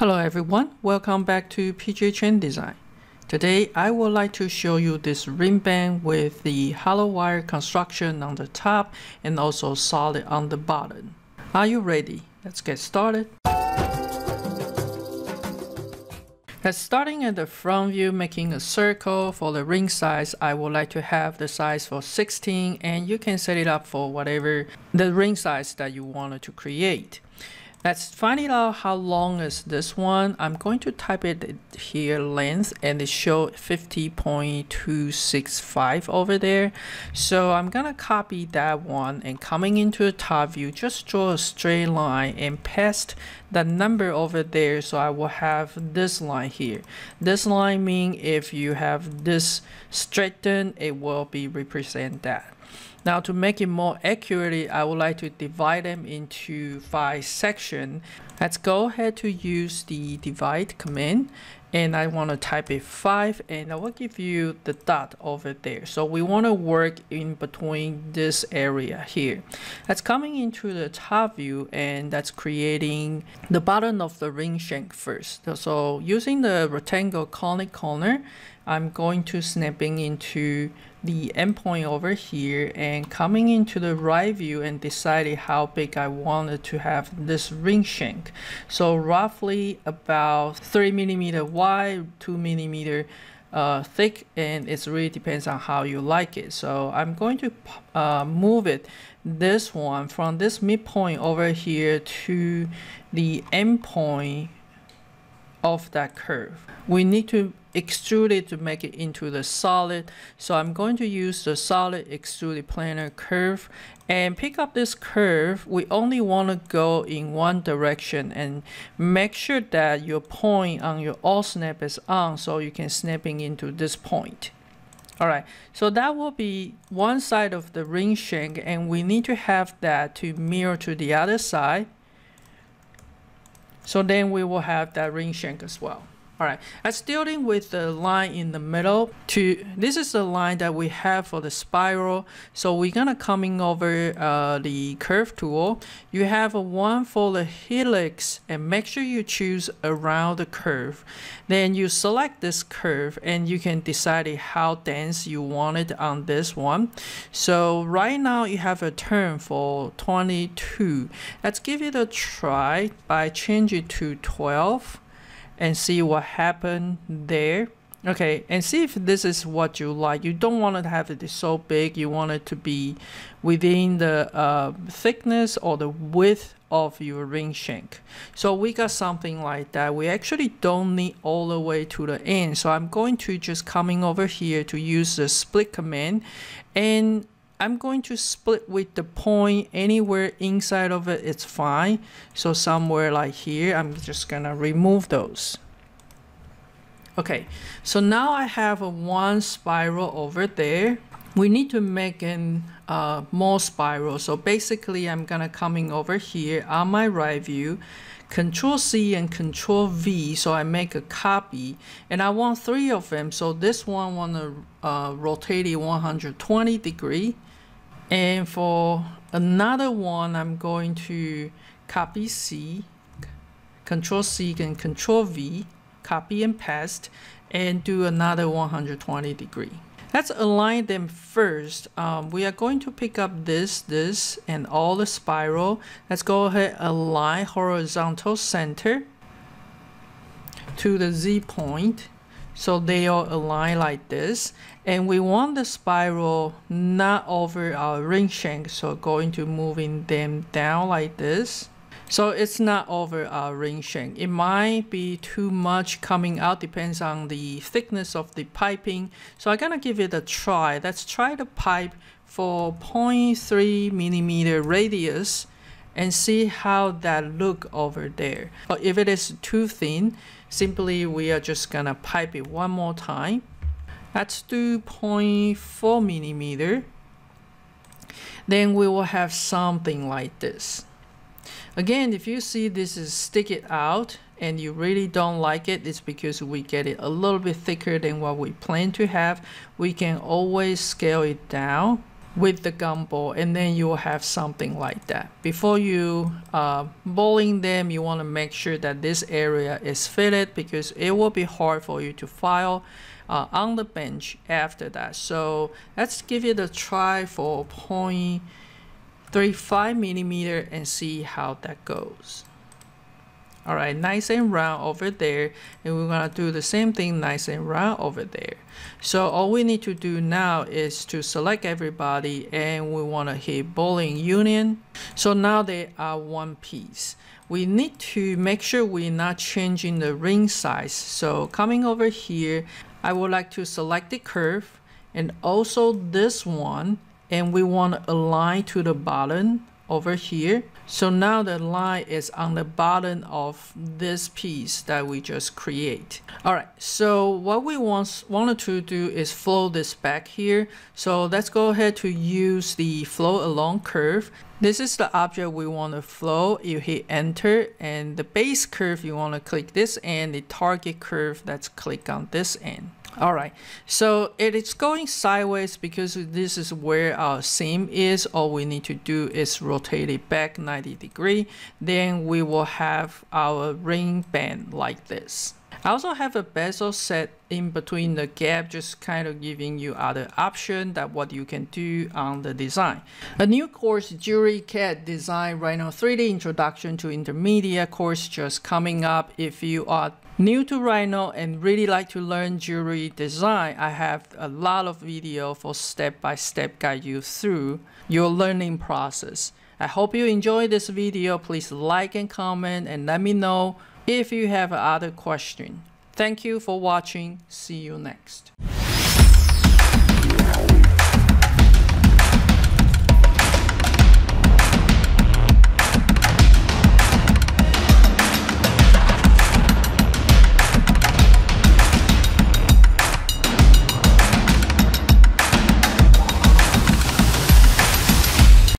Hello everyone, welcome back to PJ Chen Design. Today I would like to show you this ring band with the hollow wire construction on the top and also solid on the bottom. Are you ready? Let's get started. Let's starting at the front view making a circle for the ring size I would like to have the size for 16 and you can set it up for whatever the ring size that you wanted to create. Let's find out how long is this one. I'm going to type it here length and it show 50.265 over there. So I'm gonna copy that one and coming into the top view, just draw a straight line and paste the number over there. So I will have this line here. This line mean if you have this straightened, it will be represent that. Now to make it more accurately, I would like to divide them into five sections. Let's go ahead to use the divide command and I want to type it 5 and I will give you the dot over there. So we want to work in between this area here. That's coming into the top view and that's creating the bottom of the ring shank first. So using the rectangle conic corner, I'm going to snapping into the endpoint over here and coming into the right view and deciding how big I wanted to have this ring shank. So roughly about 3 millimeter wide, 2 millimeter uh, thick and it really depends on how you like it. So I'm going to uh, move it this one from this midpoint over here to the endpoint of that curve. We need to extrude it to make it into the solid. So I'm going to use the solid extruded planar curve and pick up this curve. We only want to go in one direction and make sure that your point on your Osnap is on so you can snapping into this point. Alright, so that will be one side of the ring shank and we need to have that to mirror to the other side. So then we will have that ring shank as well. All right, let's dealing with the line in the middle. To This is the line that we have for the spiral. So we're gonna coming over uh, the curve tool. You have a one for the helix and make sure you choose around the curve. Then you select this curve and you can decide how dense you want it on this one. So right now you have a turn for 22. Let's give it a try by change it to 12 and see what happened there. Okay and see if this is what you like. You don't want to have it so big. You want it to be within the uh, thickness or the width of your ring shank. So we got something like that. We actually don't need all the way to the end. So I'm going to just coming over here to use the split command and I'm going to split with the point anywhere inside of it it's fine. So somewhere like here I'm just gonna remove those. Okay so now I have a one spiral over there. We need to make an uh, more spiral. So basically I'm gonna coming over here on my right view Control C and Control V so I make a copy. And I want three of them. So this one want to uh, rotate it 120 degree and for another one, I'm going to copy C, Control C and Control V, copy and paste, and do another 120 degree. Let's align them first. Um, we are going to pick up this, this, and all the spiral. Let's go ahead align horizontal center to the Z point so they all align like this. And we want the spiral not over our ring shank. So going to moving them down like this. So it's not over our ring shank. It might be too much coming out, depends on the thickness of the piping. So I'm gonna give it a try. Let's try the pipe for 0.3 millimeter radius and see how that look over there. But if it is too thin, simply we are just gonna pipe it one more time. That's 2.4 millimeter. Then we will have something like this. Again, if you see this is stick it out and you really don't like it, it's because we get it a little bit thicker than what we plan to have. We can always scale it down with the gumball and then you will have something like that. Before you uh, Boolean them, you want to make sure that this area is fitted because it will be hard for you to file uh, on the bench after that. So let's give it a try for 0.35 millimeter and see how that goes. All right, nice and round over there. And we're gonna do the same thing nice and round over there. So all we need to do now is to select everybody and we wanna hit Boolean union. So now they are one piece. We need to make sure we're not changing the ring size. So coming over here, I would like to select the curve and also this one and we want to align to the bottom over here. So now the line is on the bottom of this piece that we just create. All right, so what we want, wanted to do is flow this back here. So let's go ahead to use the flow along curve. This is the object we want to flow. You hit enter and the base curve, you want to click this and the target curve, let's click on this end. All right, so it is going sideways because this is where our seam is. All we need to do is rotate it back 90 degree. Then we will have our ring band like this. I also have a bezel set in between the gap, just kind of giving you other option that what you can do on the design. A new course, Jewelry CAD Design Rhino 3D Introduction to Intermediate course just coming up. If you are new to Rhino and really like to learn jewelry design, I have a lot of video for step-by-step -step guide you through your learning process. I hope you enjoy this video. Please like and comment and let me know if you have other question. Thank you for watching. See you next.